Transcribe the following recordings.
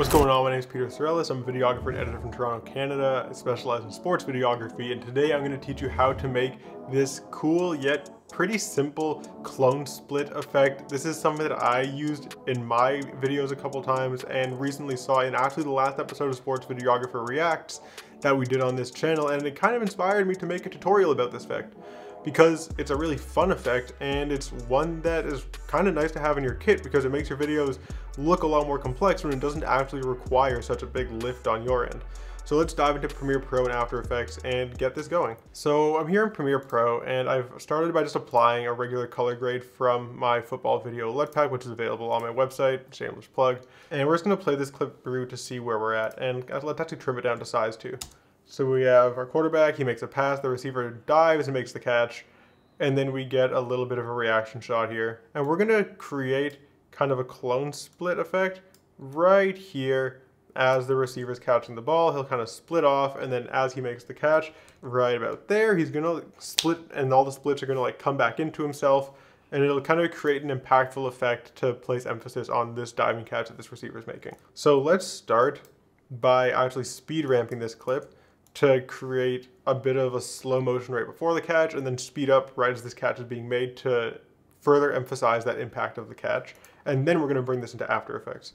What's going on? My name is Peter Sarellas. I'm a videographer and editor from Toronto, Canada. I specialize in sports videography, and today I'm going to teach you how to make this cool yet pretty simple clone split effect. This is something that I used in my videos a couple times and recently saw in actually the last episode of Sports Videographer Reacts that we did on this channel, and it kind of inspired me to make a tutorial about this effect because it's a really fun effect and it's one that is kind of nice to have in your kit because it makes your videos look a lot more complex when it doesn't actually require such a big lift on your end. So let's dive into Premiere Pro and After Effects and get this going. So I'm here in Premiere Pro and I've started by just applying a regular color grade from my football video LUT pack, which is available on my website, shameless plug. And we're just gonna play this clip through to see where we're at. And let's actually trim it down to size too. So we have our quarterback, he makes a pass, the receiver dives and makes the catch, and then we get a little bit of a reaction shot here. And we're gonna create kind of a clone split effect right here as the receiver's catching the ball. He'll kind of split off, and then as he makes the catch, right about there, he's gonna split, and all the splits are gonna like come back into himself, and it'll kind of create an impactful effect to place emphasis on this diving catch that this receiver is making. So let's start by actually speed ramping this clip to create a bit of a slow motion right before the catch and then speed up right as this catch is being made to further emphasize that impact of the catch. And then we're going to bring this into After Effects.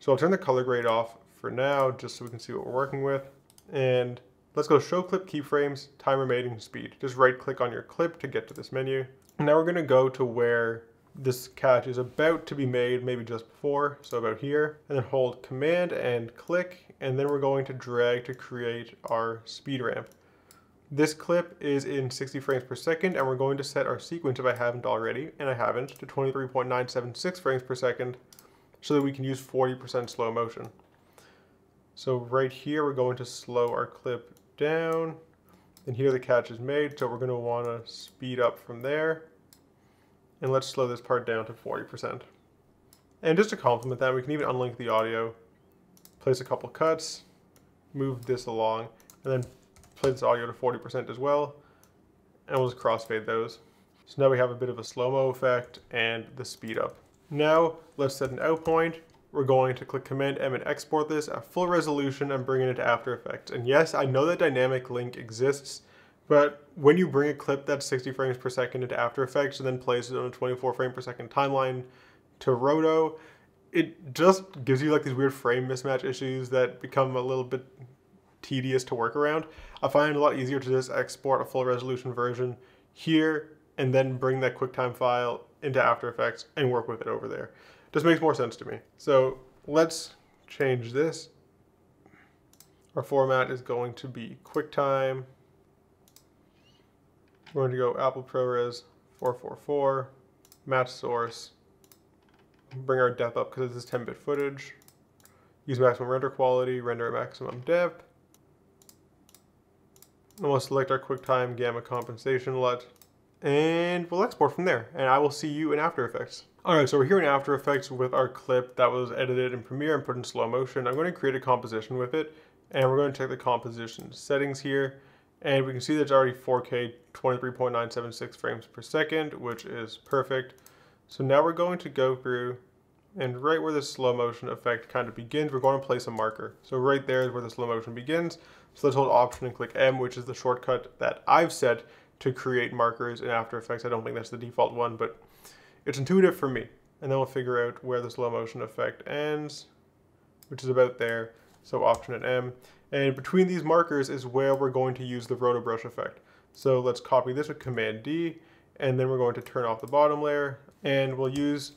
So I'll turn the color grade off for now just so we can see what we're working with. And let's go show clip keyframes, time remapping, speed. Just right click on your clip to get to this menu. And now we're going to go to where this catch is about to be made, maybe just before, so about here, and then hold command and click, and then we're going to drag to create our speed ramp. This clip is in 60 frames per second, and we're going to set our sequence, if I haven't already, and I haven't, to 23.976 frames per second, so that we can use 40% slow motion. So right here, we're going to slow our clip down, and here the catch is made, so we're going to want to speed up from there. And let's slow this part down to 40%. And just to complement that, we can even unlink the audio, place a couple cuts, move this along, and then play this audio to 40% as well. And we'll just crossfade those. So now we have a bit of a slow-mo effect and the speed up. Now let's set an out point. We're going to click Command M and export this at full resolution and bring it into After Effects. And yes, I know that dynamic link exists, but when you bring a clip that's 60 frames per second into After Effects and then place it on a 24 frame per second timeline to Roto, it just gives you like these weird frame mismatch issues that become a little bit tedious to work around. I find it a lot easier to just export a full resolution version here and then bring that QuickTime file into After Effects and work with it over there. Just makes more sense to me. So let's change this. Our format is going to be QuickTime we're going to go Apple ProRes 444, match source, bring our depth up because this is 10-bit footage, use maximum render quality, render at maximum depth, and we'll select our QuickTime Gamma Compensation LUT, and we'll export from there, and I will see you in After Effects. Alright, so we're here in After Effects with our clip that was edited in Premiere and put in slow motion. I'm going to create a composition with it, and we're going to check the composition settings here, and we can see that it's already 4K 23.976 frames per second, which is perfect. So now we're going to go through and right where the slow motion effect kind of begins, we're going to place a marker. So right there is where the slow motion begins. So let's hold Option and click M, which is the shortcut that I've set to create markers in After Effects. I don't think that's the default one, but it's intuitive for me. And then we'll figure out where the slow motion effect ends, which is about there. So Option and M. And between these markers is where we're going to use the roto brush effect. So let's copy this with Command D, and then we're going to turn off the bottom layer, and we'll use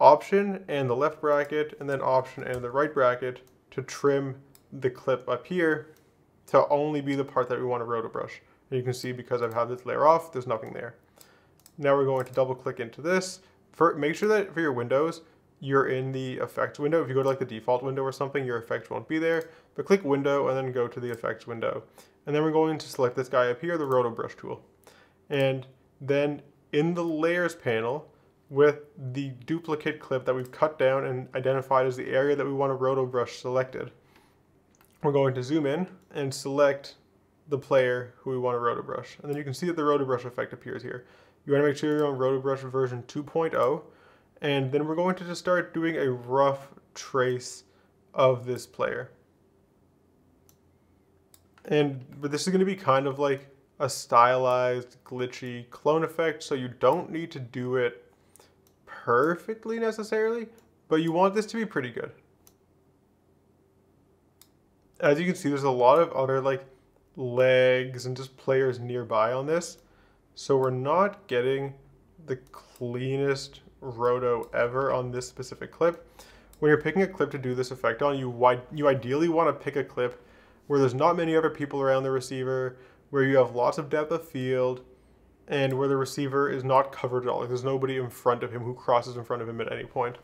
Option and the left bracket, and then Option and the right bracket to trim the clip up here to only be the part that we want to roto brush. And you can see because I've had this layer off, there's nothing there. Now we're going to double click into this. For, make sure that for your windows, you're in the effects window. If you go to like the default window or something, your effects won't be there. But click window and then go to the effects window. And then we're going to select this guy up here, the roto brush tool. And then in the layers panel, with the duplicate clip that we've cut down and identified as the area that we want a roto brush selected, we're going to zoom in and select the player who we want to roto brush. And then you can see that the roto brush effect appears here. You want to make sure you're on roto brush version 2.0 and then we're going to just start doing a rough trace of this player. And this is going to be kind of like a stylized, glitchy clone effect, so you don't need to do it perfectly necessarily, but you want this to be pretty good. As you can see, there's a lot of other like legs and just players nearby on this, so we're not getting the cleanest roto ever on this specific clip. When you're picking a clip to do this effect on, you, you ideally want to pick a clip where there's not many other people around the receiver, where you have lots of depth of field and where the receiver is not covered at all. Like there's nobody in front of him who crosses in front of him at any point.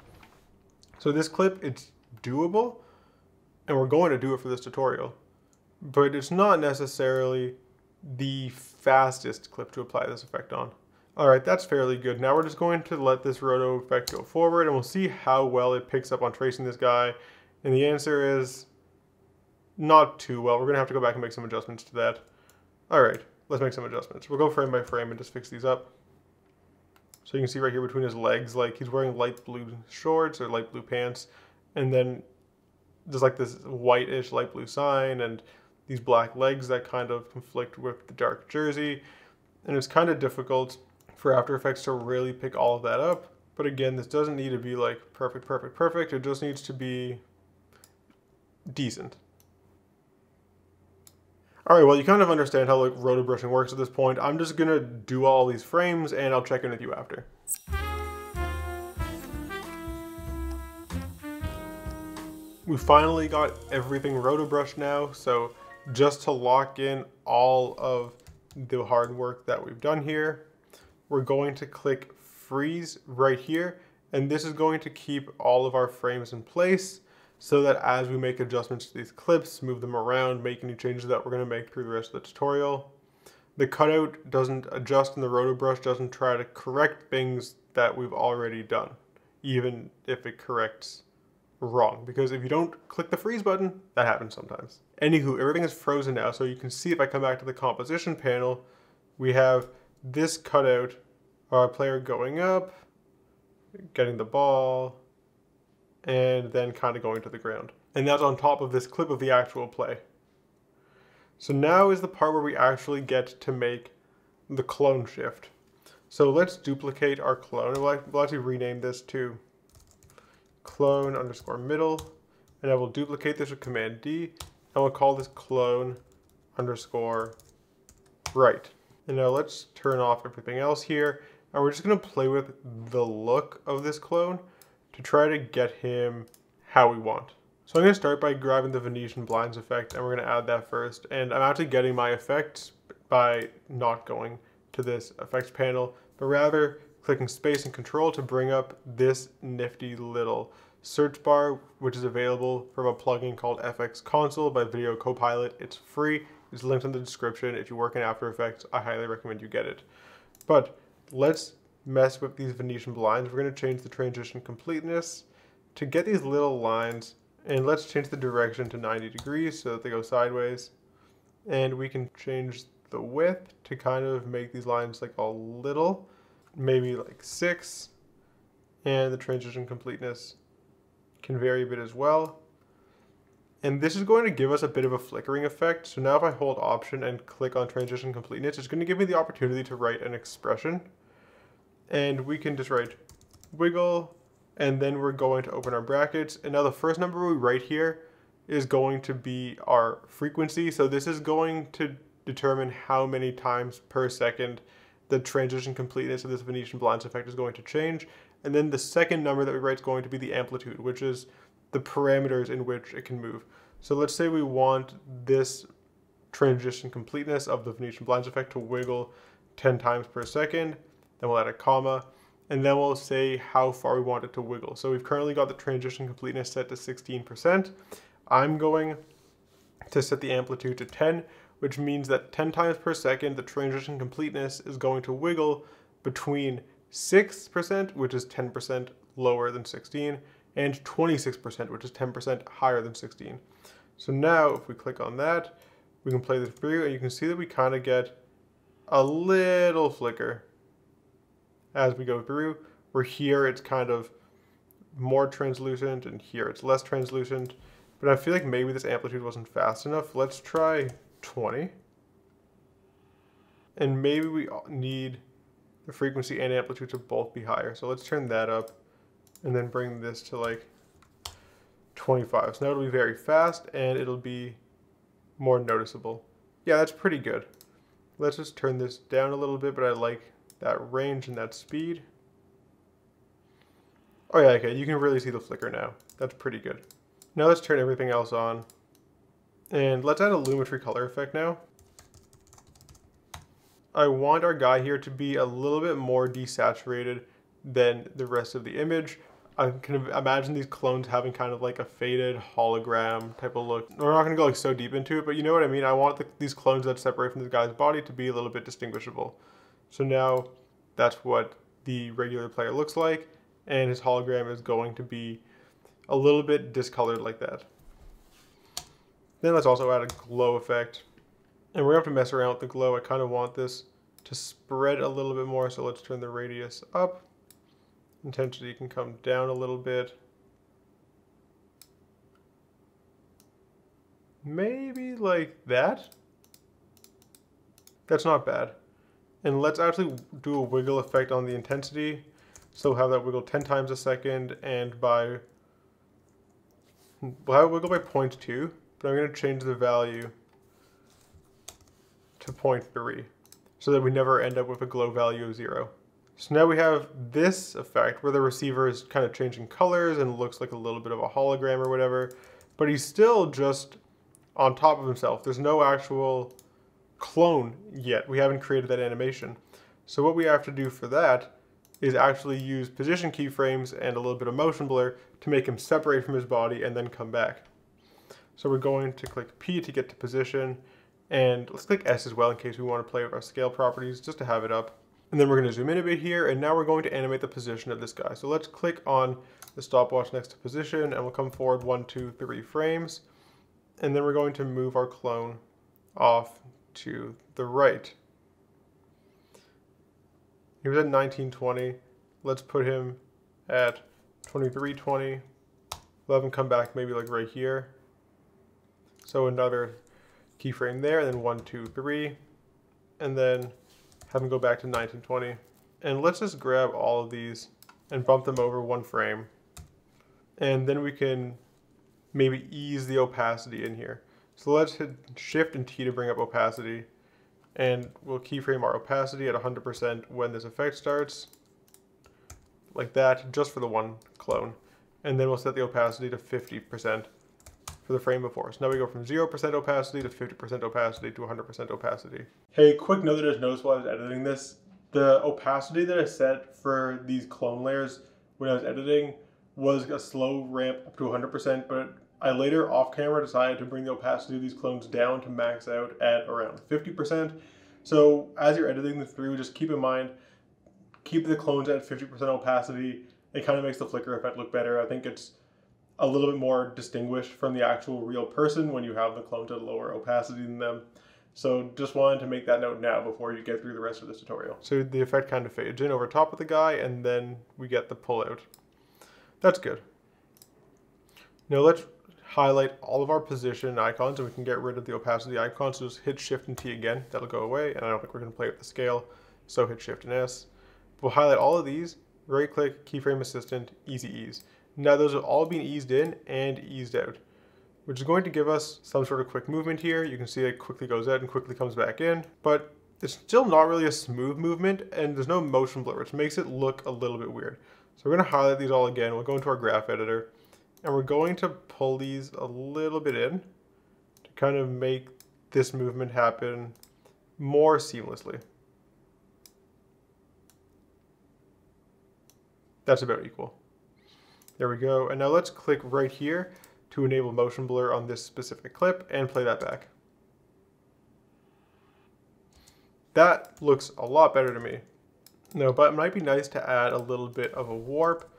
So this clip, it's doable, and we're going to do it for this tutorial, but it's not necessarily the fastest clip to apply this effect on. All right, that's fairly good. Now we're just going to let this roto effect go forward and we'll see how well it picks up on tracing this guy. And the answer is not too well. We're gonna have to go back and make some adjustments to that. All right, let's make some adjustments. We'll go frame by frame and just fix these up. So you can see right here between his legs, like he's wearing light blue shorts or light blue pants, and then there's like this whitish light blue sign and these black legs that kind of conflict with the dark jersey. And it's kind of difficult for After Effects to really pick all of that up. But again, this doesn't need to be like perfect, perfect, perfect. It just needs to be decent. All right, well, you kind of understand how like roto brushing works at this point. I'm just gonna do all these frames and I'll check in with you after. We finally got everything roto brushed now, so just to lock in all of the hard work that we've done here, we're going to click freeze right here, and this is going to keep all of our frames in place so that as we make adjustments to these clips, move them around, make any changes that we're going to make through the rest of the tutorial. The cutout doesn't adjust and the roto brush doesn't try to correct things that we've already done, even if it corrects wrong. Because if you don't click the freeze button, that happens sometimes. Anywho, everything is frozen now, so you can see if I come back to the composition panel, we have this cutout, our player going up, getting the ball, and then kind of going to the ground. And that's on top of this clip of the actual play. So now is the part where we actually get to make the clone shift. So let's duplicate our clone. We'll, we'll actually rename this to clone underscore middle. And I will duplicate this with Command D. And we'll call this clone underscore right. And now let's turn off everything else here. And we're just going to play with the look of this clone to try to get him how we want. So I'm going to start by grabbing the Venetian blinds effect and we're going to add that first. And I'm actually getting my effects by not going to this effects panel, but rather clicking space and control to bring up this nifty little search bar, which is available from a plugin called FX Console by Video Copilot. It's free. It's linked in the description. If you work in After Effects, I highly recommend you get it. But let's mess with these Venetian blinds, we're going to change the transition completeness to get these little lines. And let's change the direction to 90 degrees so that they go sideways. And we can change the width to kind of make these lines like a little, maybe like six. And the transition completeness can vary a bit as well. And this is going to give us a bit of a flickering effect. So now if I hold option and click on transition completeness, it's going to give me the opportunity to write an expression and we can just write wiggle and then we're going to open our brackets and now the first number we write here is going to be our frequency so this is going to determine how many times per second the transition completeness of this Venetian blinds effect is going to change and then the second number that we write is going to be the amplitude which is the parameters in which it can move so let's say we want this transition completeness of the Venetian blinds effect to wiggle 10 times per second then we'll add a comma, and then we'll say how far we want it to wiggle. So we've currently got the transition completeness set to 16%. I'm going to set the amplitude to 10, which means that 10 times per second, the transition completeness is going to wiggle between 6%, which is 10% lower than 16, and 26%, which is 10% higher than 16. So now if we click on that, we can play this through and you can see that we kind of get a little flicker as we go through, where here it's kind of more translucent and here it's less translucent. but I feel like maybe this amplitude wasn't fast enough. Let's try 20. And maybe we need the frequency and amplitude to both be higher. So let's turn that up and then bring this to like 25. So now it'll be very fast and it'll be more noticeable. Yeah, that's pretty good. Let's just turn this down a little bit, but I like that range and that speed. Oh yeah, okay, you can really see the flicker now. That's pretty good. Now let's turn everything else on. And let's add a Lumetri color effect now. I want our guy here to be a little bit more desaturated than the rest of the image. I can imagine these clones having kind of like a faded hologram type of look. We're not going to go like so deep into it, but you know what I mean? I want the, these clones that separate from the guy's body to be a little bit distinguishable. So now that's what the regular player looks like, and his hologram is going to be a little bit discolored like that. Then let's also add a glow effect. And we're going to have to mess around with the glow. I kind of want this to spread a little bit more, so let's turn the radius up. Intensity can come down a little bit. Maybe like that. That's not bad. And let's actually do a wiggle effect on the intensity. So we'll have that wiggle 10 times a second and by, we'll have a wiggle by 0.2, but I'm going to change the value to 0.3 so that we never end up with a glow value of zero. So now we have this effect where the receiver is kind of changing colors and looks like a little bit of a hologram or whatever, but he's still just on top of himself. There's no actual clone yet. We haven't created that animation. So what we have to do for that is actually use position keyframes and a little bit of motion blur to make him separate from his body and then come back. So we're going to click P to get to position and let's click S as well in case we want to play with our scale properties just to have it up. And then we're going to zoom in a bit here, and now we're going to animate the position of this guy. So let's click on the stopwatch next to position, and we'll come forward one, two, three frames. And then we're going to move our clone off to the right. He was at 1920. Let's put him at 2320. We'll have him come back maybe like right here. So another keyframe there, and then one, two, three. And then have them go back to 1920. And let's just grab all of these and bump them over one frame. And then we can maybe ease the opacity in here. So let's hit Shift and T to bring up opacity. And we'll keyframe our opacity at 100% when this effect starts. Like that, just for the one clone. And then we'll set the opacity to 50% for the frame before. So now we go from 0% opacity to 50% opacity to 100% opacity. Hey, quick note that I just noticed while I was editing this. The opacity that I set for these clone layers when I was editing was a slow ramp up to 100%, but I later off camera decided to bring the opacity of these clones down to max out at around 50%. So as you're editing the through, just keep in mind, keep the clones at 50% opacity. It kind of makes the flicker effect look better. I think it's a little bit more distinguished from the actual real person when you have the clones at lower opacity than them. So just wanted to make that note now before you get through the rest of this tutorial. So the effect kind of fades in over top of the guy and then we get the pull out. That's good. Now let's highlight all of our position icons and we can get rid of the opacity icons. So just hit shift and T again, that'll go away. And I don't think we're gonna play with the scale. So hit shift and S. We'll highlight all of these, right click, keyframe assistant, easy ease. Now those are all being eased in and eased out, which is going to give us some sort of quick movement here. You can see it quickly goes out and quickly comes back in, but it's still not really a smooth movement and there's no motion blur, which makes it look a little bit weird. So we're gonna highlight these all again. We'll go into our graph editor and we're going to pull these a little bit in to kind of make this movement happen more seamlessly. That's about equal. There we go. And now let's click right here to enable motion blur on this specific clip and play that back. That looks a lot better to me. No, but it might be nice to add a little bit of a warp.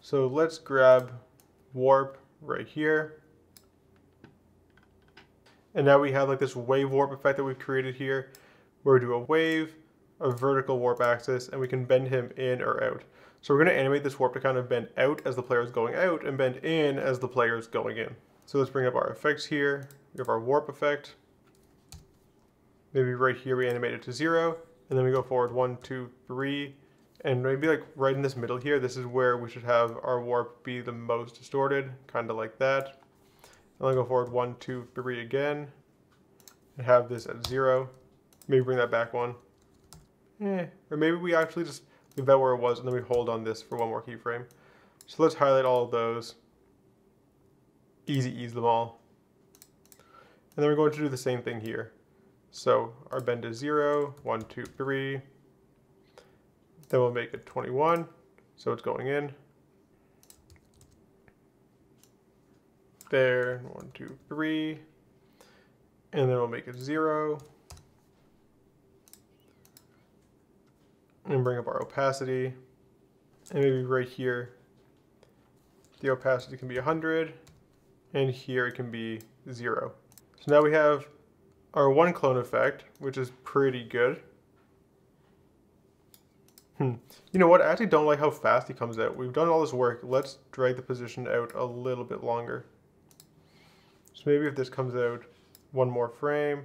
So let's grab warp right here. And now we have like this wave warp effect that we've created here where we do a wave, a vertical warp axis, and we can bend him in or out. So we're going to animate this warp to kind of bend out as the player is going out and bend in as the player is going in. So let's bring up our effects here. We have our warp effect. Maybe right here we animate it to zero, and then we go forward one, two, three, and maybe like right in this middle here, this is where we should have our warp be the most distorted, kind of like that. And then go forward one, two, three again, and have this at zero. Maybe bring that back one. Eh, or maybe we actually just leave that where it was and then we hold on this for one more keyframe. So let's highlight all of those. Easy ease them all. And then we're going to do the same thing here. So our bend is zero, one, two, three. Then we'll make it 21, so it's going in. There, one, two, three. And then we'll make it zero. And bring up our opacity. And maybe right here, the opacity can be 100. And here it can be zero. So now we have our one clone effect, which is pretty good. Hmm. You know what? I actually don't like how fast he comes out. We've done all this work. Let's drag the position out a little bit longer. So maybe if this comes out one more frame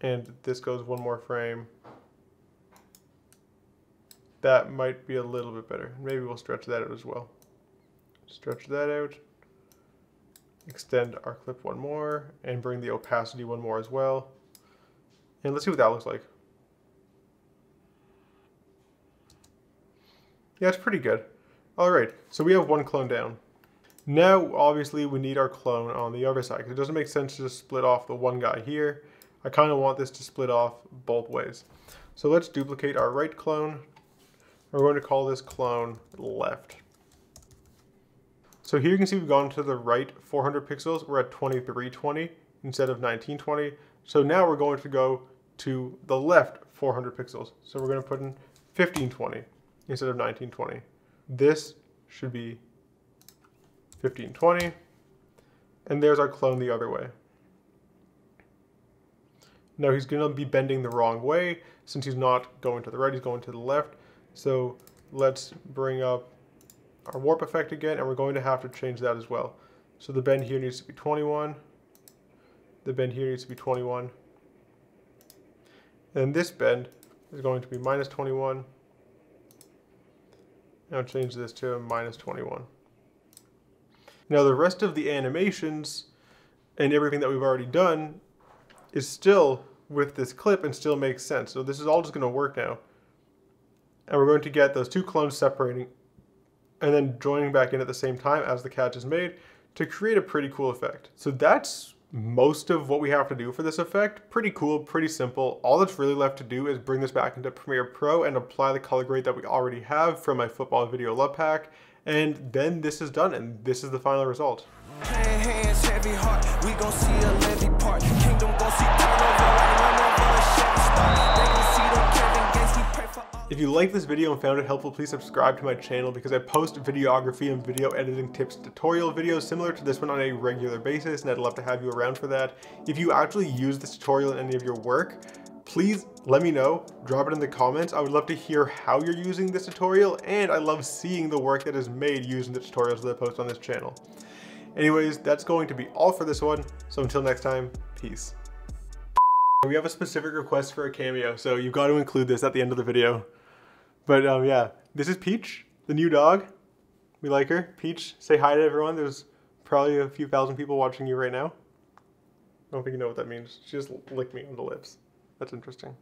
and this goes one more frame, that might be a little bit better. Maybe we'll stretch that out as well. Stretch that out. Extend our clip one more and bring the opacity one more as well. And let's see what that looks like. Yeah, it's pretty good. All right, so we have one clone down. Now, obviously, we need our clone on the other side because it doesn't make sense to just split off the one guy here. I kind of want this to split off both ways. So let's duplicate our right clone. We're going to call this clone left. So here you can see we've gone to the right 400 pixels. We're at 2320 instead of 1920. So now we're going to go to the left 400 pixels. So we're going to put in 1520 instead of 1920. This should be 1520. And there's our clone the other way. Now he's going to be bending the wrong way since he's not going to the right, he's going to the left. So let's bring up our warp effect again and we're going to have to change that as well. So the bend here needs to be 21. The bend here needs to be 21. And this bend is going to be minus 21 now change this to minus 21. Now the rest of the animations and everything that we've already done is still with this clip and still makes sense. So this is all just going to work now. And we're going to get those two clones separating and then joining back in at the same time as the catch is made to create a pretty cool effect. So that's most of what we have to do for this effect. Pretty cool, pretty simple. All that's really left to do is bring this back into Premiere Pro and apply the color grade that we already have from my football video LUT pack. And then this is done and this is the final result. If you like this video and found it helpful, please subscribe to my channel because I post videography and video editing tips tutorial videos similar to this one on a regular basis and I'd love to have you around for that. If you actually use this tutorial in any of your work, please let me know, drop it in the comments. I would love to hear how you're using this tutorial and I love seeing the work that is made using the tutorials that I post on this channel. Anyways, that's going to be all for this one. So until next time, peace. We have a specific request for a cameo, so you've got to include this at the end of the video. But um, yeah, this is Peach, the new dog. We like her. Peach, say hi to everyone. There's probably a few thousand people watching you right now. I don't think you know what that means. She just licked me on the lips. That's interesting.